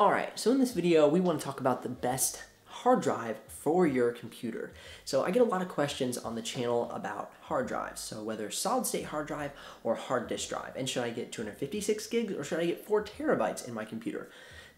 Alright, so in this video we want to talk about the best hard drive for your computer. So I get a lot of questions on the channel about hard drives. So whether solid state hard drive or hard disk drive. And should I get 256 gigs or should I get 4 terabytes in my computer?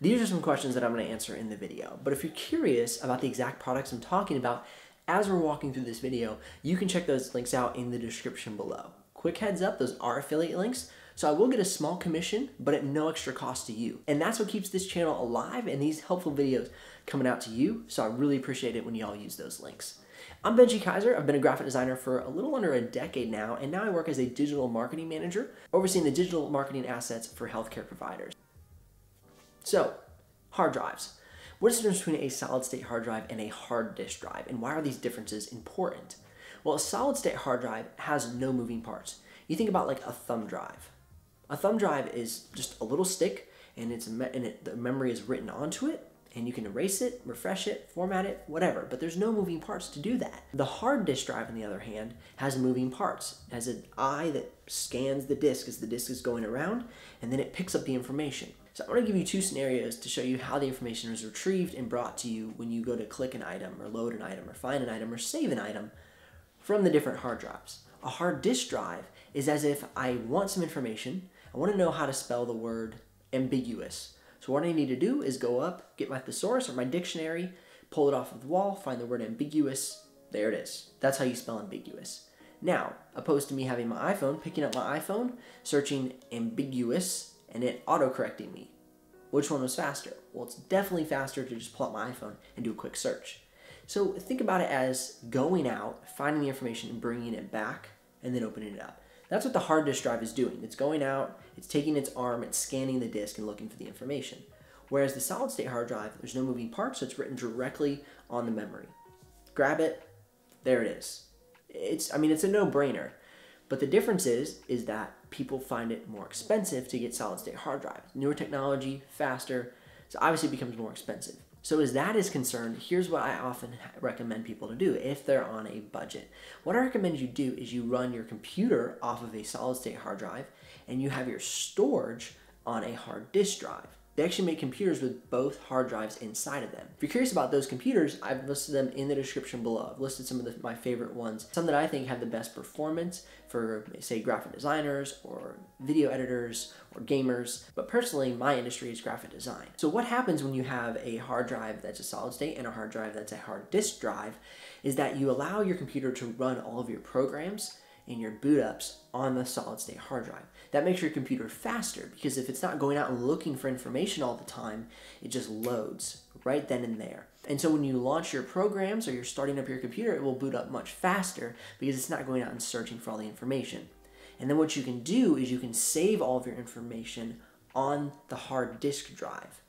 These are some questions that I'm going to answer in the video. But if you're curious about the exact products I'm talking about as we're walking through this video, you can check those links out in the description below. Quick heads up, those are affiliate links. So I will get a small commission, but at no extra cost to you. And that's what keeps this channel alive and these helpful videos coming out to you. So I really appreciate it when y'all use those links. I'm Ben G Kaiser. I've been a graphic designer for a little under a decade now, and now I work as a digital marketing manager, overseeing the digital marketing assets for healthcare providers. So, hard drives. What is the difference between a solid state hard drive and a hard disk drive, and why are these differences important? Well, a solid state hard drive has no moving parts. You think about like a thumb drive. A thumb drive is just a little stick and it's and it, the memory is written onto it and you can erase it, refresh it, format it, whatever, but there's no moving parts to do that. The hard disk drive, on the other hand, has moving parts. It has an eye that scans the disk as the disk is going around, and then it picks up the information. So I'm going to give you two scenarios to show you how the information is retrieved and brought to you when you go to click an item, or load an item, or find an item, or save an item from the different hard drives. A hard disk drive is as if I want some information, I want to know how to spell the word ambiguous. So what I need to do is go up, get my thesaurus or my dictionary, pull it off of the wall, find the word ambiguous. There it is. That's how you spell ambiguous. Now, opposed to me having my iPhone, picking up my iPhone, searching ambiguous, and it auto-correcting me. Which one was faster? Well, it's definitely faster to just pull up my iPhone and do a quick search. So think about it as going out, finding the information, and bringing it back, and then opening it up. That's what the hard disk drive is doing. It's going out, it's taking its arm, it's scanning the disk and looking for the information. Whereas the solid state hard drive, there's no moving parts, so it's written directly on the memory. Grab it, there it is. It's, I mean, it's a no-brainer. But the difference is, is that people find it more expensive to get solid state hard drives. Newer technology, faster, so obviously it becomes more expensive. So as that is concerned, here's what I often recommend people to do if they're on a budget. What I recommend you do is you run your computer off of a solid state hard drive and you have your storage on a hard disk drive. They actually make computers with both hard drives inside of them. If you're curious about those computers, I've listed them in the description below. I've listed some of the, my favorite ones, some that I think have the best performance for, say, graphic designers or video editors or gamers. But personally, my industry is graphic design. So what happens when you have a hard drive that's a solid state and a hard drive that's a hard disk drive is that you allow your computer to run all of your programs and your boot ups on the solid state hard drive. That makes your computer faster because if it's not going out and looking for information all the time, it just loads right then and there. And so when you launch your programs or you're starting up your computer, it will boot up much faster because it's not going out and searching for all the information. And then what you can do is you can save all of your information on the hard disk drive.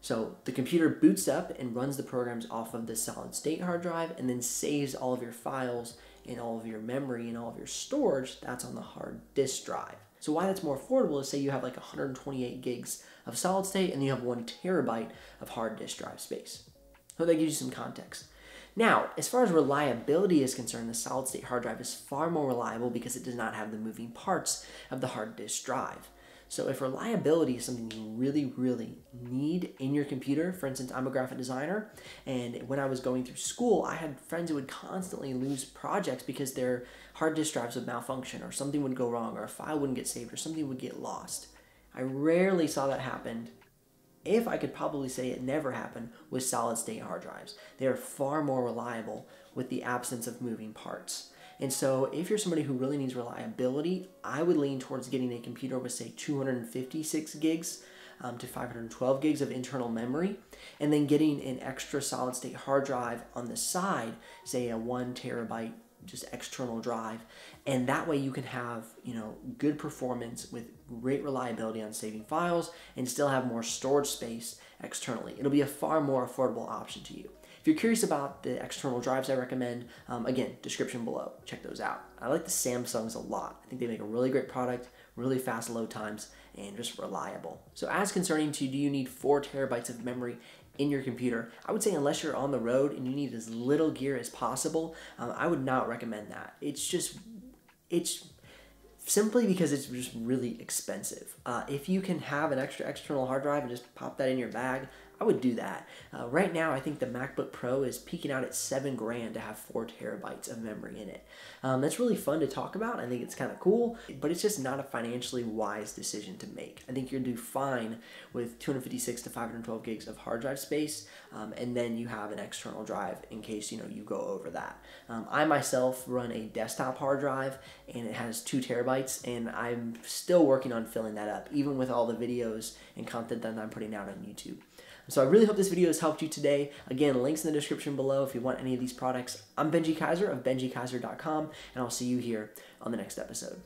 So the computer boots up and runs the programs off of the solid state hard drive and then saves all of your files and all of your memory and all of your storage, that's on the hard disk drive. So why that's more affordable is say you have like 128 gigs of solid state and you have one terabyte of hard disk drive space. So that gives you some context. Now, as far as reliability is concerned, the solid state hard drive is far more reliable because it does not have the moving parts of the hard disk drive. So if reliability is something you really, really need in your computer, for instance, I'm a graphic designer, and when I was going through school, I had friends who would constantly lose projects because their hard disk drives would malfunction, or something would go wrong, or a file wouldn't get saved, or something would get lost. I rarely saw that happen. If I could probably say it never happened with solid state hard drives. They are far more reliable with the absence of moving parts. And so if you're somebody who really needs reliability, I would lean towards getting a computer with say 256 gigs um, to 512 gigs of internal memory, and then getting an extra solid state hard drive on the side, say a one terabyte just external drive. And that way you can have you know good performance with great reliability on saving files and still have more storage space externally. It'll be a far more affordable option to you if you're curious about the external drives I recommend, um, again, description below. Check those out. I like the Samsungs a lot. I think they make a really great product, really fast load times, and just reliable. So as concerning to do you need four terabytes of memory in your computer, I would say unless you're on the road and you need as little gear as possible, um, I would not recommend that. It's just, it's simply because it's just really expensive. Uh, if you can have an extra external hard drive and just pop that in your bag, I would do that. Uh, right now, I think the MacBook Pro is peaking out at seven grand to have four terabytes of memory in it. Um, that's really fun to talk about. I think it's kind of cool, but it's just not a financially wise decision to make. I think you're do fine with 256 to 512 gigs of hard drive space, um, and then you have an external drive in case you know you go over that. Um, I myself run a desktop hard drive, and it has two terabytes, and I'm still working on filling that up, even with all the videos and content that I'm putting out on YouTube. So I really hope this video has helped you today. Again, links in the description below if you want any of these products. I'm Ben G Kaiser of benjikaiser.com, and I'll see you here on the next episode.